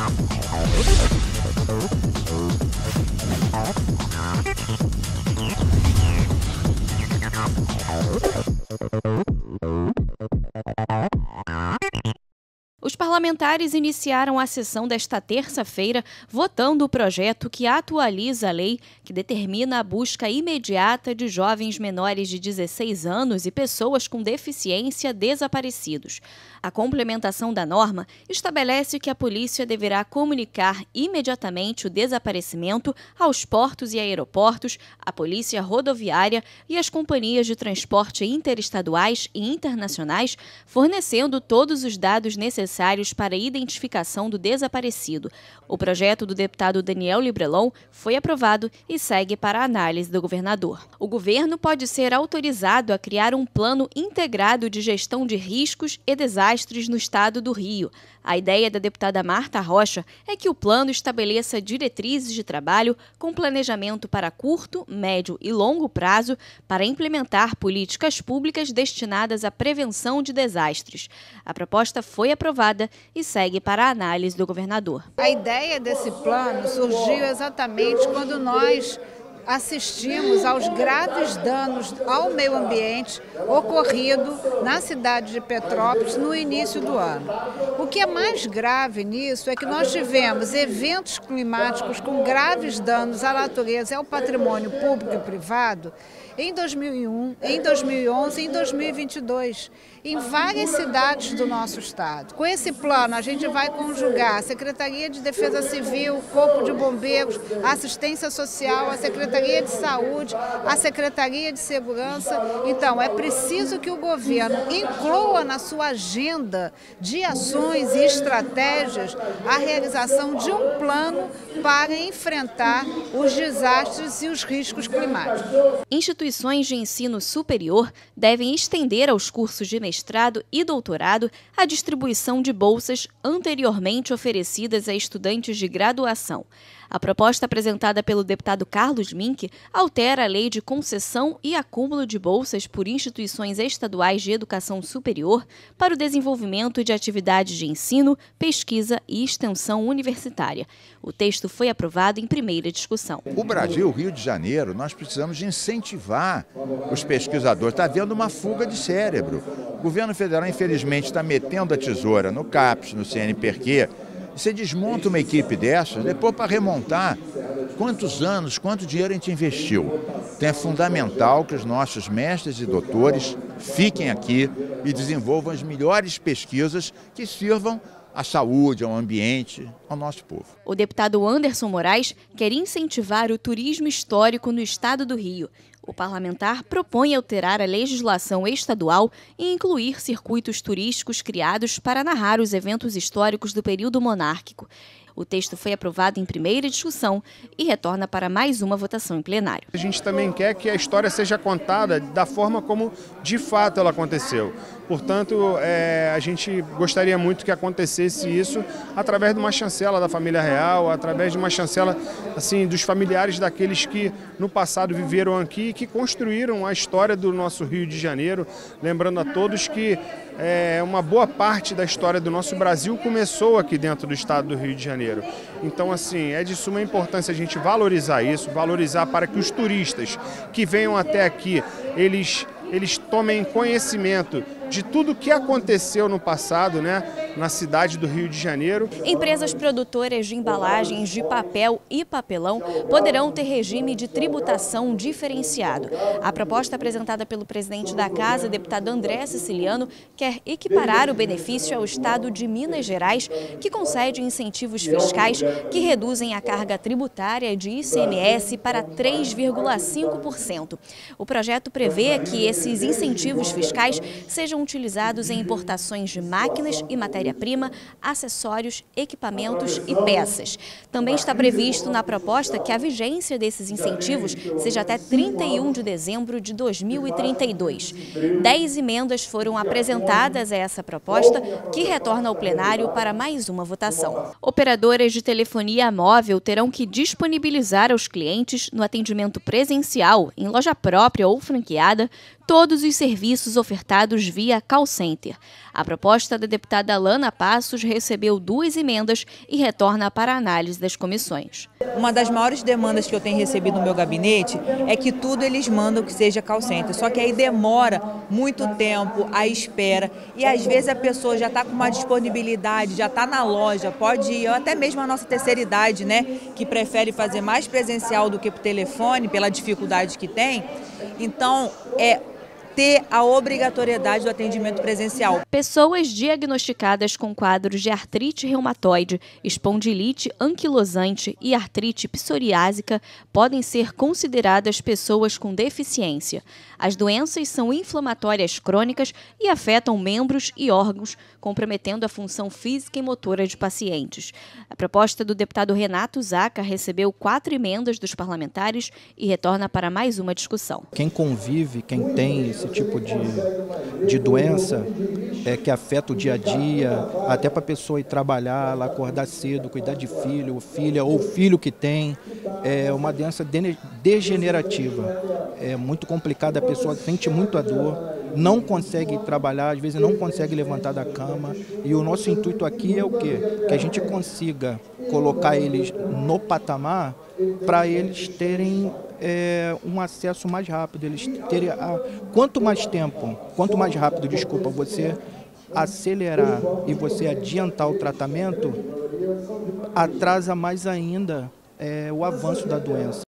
Oh, Os parlamentares iniciaram a sessão desta terça-feira votando o projeto que atualiza a lei que determina a busca imediata de jovens menores de 16 anos e pessoas com deficiência desaparecidos. A complementação da norma estabelece que a polícia deverá comunicar imediatamente o desaparecimento aos portos e aeroportos, à polícia rodoviária e às companhias de transporte interestaduais e internacionais, fornecendo todos os dados necessários para a identificação do desaparecido. O projeto do deputado Daniel Librelon foi aprovado e segue para a análise do governador. O governo pode ser autorizado a criar um plano integrado de gestão de riscos e desastres no estado do Rio. A ideia da deputada Marta Rocha é que o plano estabeleça diretrizes de trabalho com planejamento para curto, médio e longo prazo para implementar políticas públicas destinadas à prevenção de desastres. A proposta foi aprovada e segue para a análise do governador. A ideia desse plano surgiu exatamente quando nós assistimos aos graves danos ao meio ambiente ocorrido na cidade de Petrópolis no início do ano. O que é mais grave nisso é que nós tivemos eventos climáticos com graves danos à natureza e ao patrimônio público e privado em 2001, em 2011 e em 2022, em várias cidades do nosso estado. Com esse plano, a gente vai conjugar a Secretaria de Defesa Civil, Corpo de Bombeiros, Assistência Social, a Secretaria de Saúde, a Secretaria de Segurança. Então, é preciso que o governo inclua na sua agenda de ações e estratégias a realização de um plano para enfrentar os desastres e os riscos climáticos instituições de ensino superior devem estender aos cursos de mestrado e doutorado a distribuição de bolsas anteriormente oferecidas a estudantes de graduação. A proposta apresentada pelo deputado Carlos Mink altera a lei de concessão e acúmulo de bolsas por instituições estaduais de educação superior para o desenvolvimento de atividades de ensino, pesquisa e extensão universitária. O texto foi aprovado em primeira discussão. O Brasil, Rio de Janeiro, nós precisamos de incentivar os pesquisadores. Está havendo uma fuga de cérebro. O governo federal, infelizmente, está metendo a tesoura no CAPES, no CNPq você desmonta uma equipe dessas, depois para remontar, quantos anos, quanto dinheiro a gente investiu? Então é fundamental que os nossos mestres e doutores fiquem aqui e desenvolvam as melhores pesquisas que sirvam à saúde, ao ambiente, ao nosso povo. O deputado Anderson Moraes quer incentivar o turismo histórico no estado do Rio o parlamentar propõe alterar a legislação estadual e incluir circuitos turísticos criados para narrar os eventos históricos do período monárquico. O texto foi aprovado em primeira discussão e retorna para mais uma votação em plenário. A gente também quer que a história seja contada da forma como de fato ela aconteceu. Portanto, é, a gente gostaria muito que acontecesse isso através de uma chancela da família real, através de uma chancela assim dos familiares daqueles que no passado viveram aqui e que construíram a história do nosso Rio de Janeiro. Lembrando a todos que é, uma boa parte da história do nosso Brasil começou aqui dentro do estado do Rio de Janeiro. Então, assim, é de suma importância a gente valorizar isso, valorizar para que os turistas que venham até aqui, eles, eles tomem conhecimento de tudo o que aconteceu no passado, né, na cidade do Rio de Janeiro. Empresas produtoras de embalagens de papel e papelão poderão ter regime de tributação diferenciado. A proposta apresentada pelo presidente da Casa, deputado André Siciliano, quer equiparar o benefício ao estado de Minas Gerais, que concede incentivos fiscais que reduzem a carga tributária de ICMS para 3,5%. O projeto prevê que esses incentivos fiscais sejam utilizados em importações de máquinas e matéria-prima, acessórios, equipamentos e peças. Também está previsto na proposta que a vigência desses incentivos seja até 31 de dezembro de 2032. Dez emendas foram apresentadas a essa proposta, que retorna ao plenário para mais uma votação. Operadoras de telefonia móvel terão que disponibilizar aos clientes, no atendimento presencial, em loja própria ou franqueada, todos os serviços ofertados via call center. A proposta da deputada Lana Passos recebeu duas emendas e retorna para análise das comissões. Uma das maiores demandas que eu tenho recebido no meu gabinete é que tudo eles mandam que seja call center. Só que aí demora muito tempo, a espera. E às vezes a pessoa já está com uma disponibilidade, já está na loja, pode ir, ou até mesmo a nossa terceira idade, né? Que prefere fazer mais presencial do que por telefone, pela dificuldade que tem. Então, é ter a obrigatoriedade do atendimento presencial. Pessoas diagnosticadas com quadros de artrite reumatoide, espondilite anquilosante e artrite psoriásica podem ser consideradas pessoas com deficiência. As doenças são inflamatórias crônicas e afetam membros e órgãos, comprometendo a função física e motora de pacientes. A proposta do deputado Renato Zaca recebeu quatro emendas dos parlamentares e retorna para mais uma discussão. Quem convive, quem tem esse tipo de, de doença é, que afeta o dia a dia, até para a pessoa ir trabalhar, acordar cedo, cuidar de filho, filha ou filho que tem, é uma doença degenerativa. É muito complicada, a pessoa sente muito a dor, não consegue trabalhar, às vezes não consegue levantar da cama. E o nosso intuito aqui é o quê? Que a gente consiga colocar eles no patamar para eles terem é, um acesso mais rápido, eles terem a, quanto mais tempo, quanto mais rápido, desculpa, você acelerar e você adiantar o tratamento, atrasa mais ainda é, o avanço da doença.